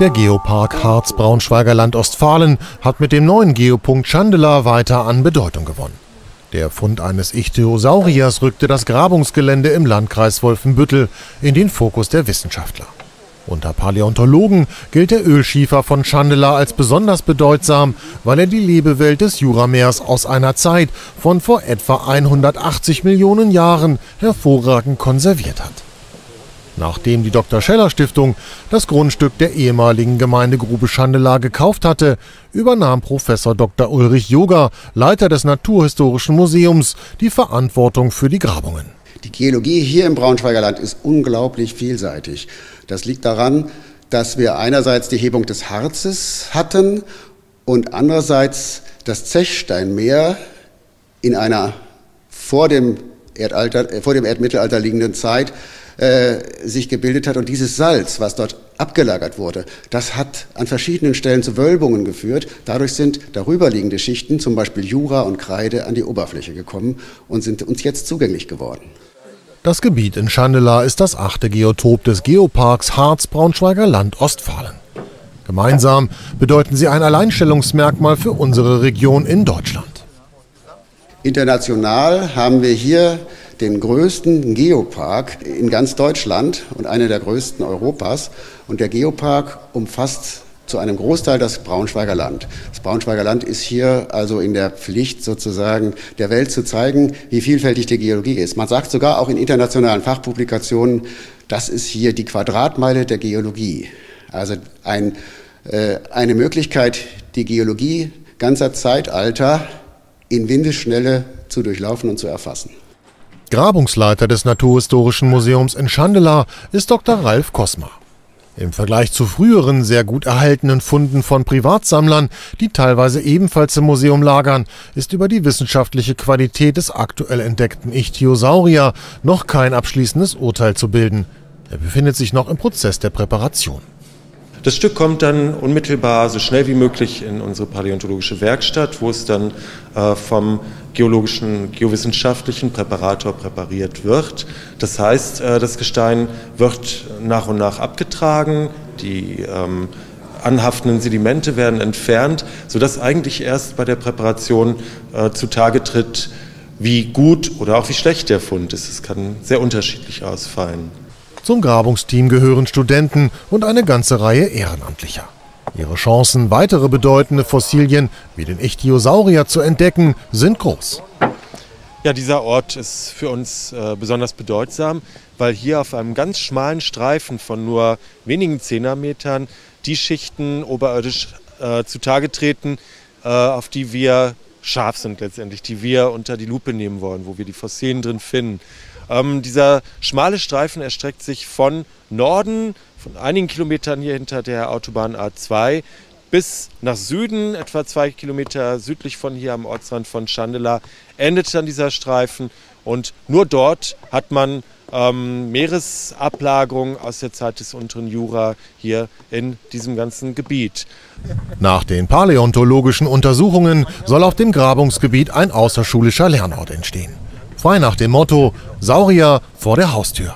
Der Geopark Harz-Braunschweiger Land-Ostfalen hat mit dem neuen Geopunkt Chandela weiter an Bedeutung gewonnen. Der Fund eines Ichthyosauriers rückte das Grabungsgelände im Landkreis Wolfenbüttel in den Fokus der Wissenschaftler. Unter Paläontologen gilt der Ölschiefer von Chandela als besonders bedeutsam, weil er die Lebewelt des Jurameers aus einer Zeit von vor etwa 180 Millionen Jahren hervorragend konserviert hat. Nachdem die Dr. Scheller Stiftung das Grundstück der ehemaligen Gemeindegrube Schandela gekauft hatte, übernahm Professor Dr. Ulrich Joger, Leiter des Naturhistorischen Museums, die Verantwortung für die Grabungen. Die Geologie hier im Braunschweiger Land ist unglaublich vielseitig. Das liegt daran, dass wir einerseits die Hebung des Harzes hatten und andererseits das Zechsteinmeer in einer vor dem, Erdalter, vor dem Erdmittelalter liegenden Zeit äh, sich gebildet hat. Und dieses Salz, was dort abgelagert wurde, das hat an verschiedenen Stellen zu Wölbungen geführt. Dadurch sind darüberliegende Schichten, zum Beispiel Jura und Kreide, an die Oberfläche gekommen und sind uns jetzt zugänglich geworden. Das Gebiet in Schandela ist das achte Geotop des Geoparks Harz-Braunschweiger Land Ostfalen. Gemeinsam bedeuten sie ein Alleinstellungsmerkmal für unsere Region in Deutschland. International haben wir hier den größten Geopark in ganz Deutschland und einer der größten Europas. Und der Geopark umfasst zu einem Großteil das Braunschweiger Land. Das Braunschweiger Land ist hier also in der Pflicht sozusagen der Welt zu zeigen, wie vielfältig die Geologie ist. Man sagt sogar auch in internationalen Fachpublikationen, das ist hier die Quadratmeile der Geologie. Also ein, äh, eine Möglichkeit, die Geologie ganzer Zeitalter in Windeschnelle zu durchlaufen und zu erfassen. Grabungsleiter des Naturhistorischen Museums in Schandela ist Dr. Ralf Kosma. Im Vergleich zu früheren sehr gut erhaltenen Funden von Privatsammlern, die teilweise ebenfalls im Museum lagern, ist über die wissenschaftliche Qualität des aktuell entdeckten Ichthyosaurier noch kein abschließendes Urteil zu bilden. Er befindet sich noch im Prozess der Präparation. Das Stück kommt dann unmittelbar so schnell wie möglich in unsere paläontologische Werkstatt, wo es dann äh, vom geologischen, geowissenschaftlichen Präparator präpariert wird. Das heißt, äh, das Gestein wird nach und nach abgetragen, die ähm, anhaftenden Sedimente werden entfernt, sodass eigentlich erst bei der Präparation äh, zutage tritt, wie gut oder auch wie schlecht der Fund ist. Es kann sehr unterschiedlich ausfallen. Zum Grabungsteam gehören Studenten und eine ganze Reihe Ehrenamtlicher. Ihre Chancen, weitere bedeutende Fossilien wie den Ichthyosaurier zu entdecken, sind groß. Ja, dieser Ort ist für uns äh, besonders bedeutsam, weil hier auf einem ganz schmalen Streifen von nur wenigen Zehnermetern die Schichten oberirdisch äh, zutage treten, äh, auf die wir scharf sind letztendlich, die wir unter die Lupe nehmen wollen, wo wir die Fossilien drin finden. Ähm, dieser schmale Streifen erstreckt sich von Norden, von einigen Kilometern hier hinter der Autobahn A2 bis nach Süden, etwa zwei Kilometer südlich von hier am Ortsrand von Schandela, endet dann dieser Streifen. Und nur dort hat man ähm, Meeresablagerung aus der Zeit des unteren Jura hier in diesem ganzen Gebiet. Nach den paläontologischen Untersuchungen soll auf dem Grabungsgebiet ein außerschulischer Lernort entstehen. Frei nach dem Motto Saurier vor der Haustür.